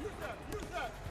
Use that! Use that!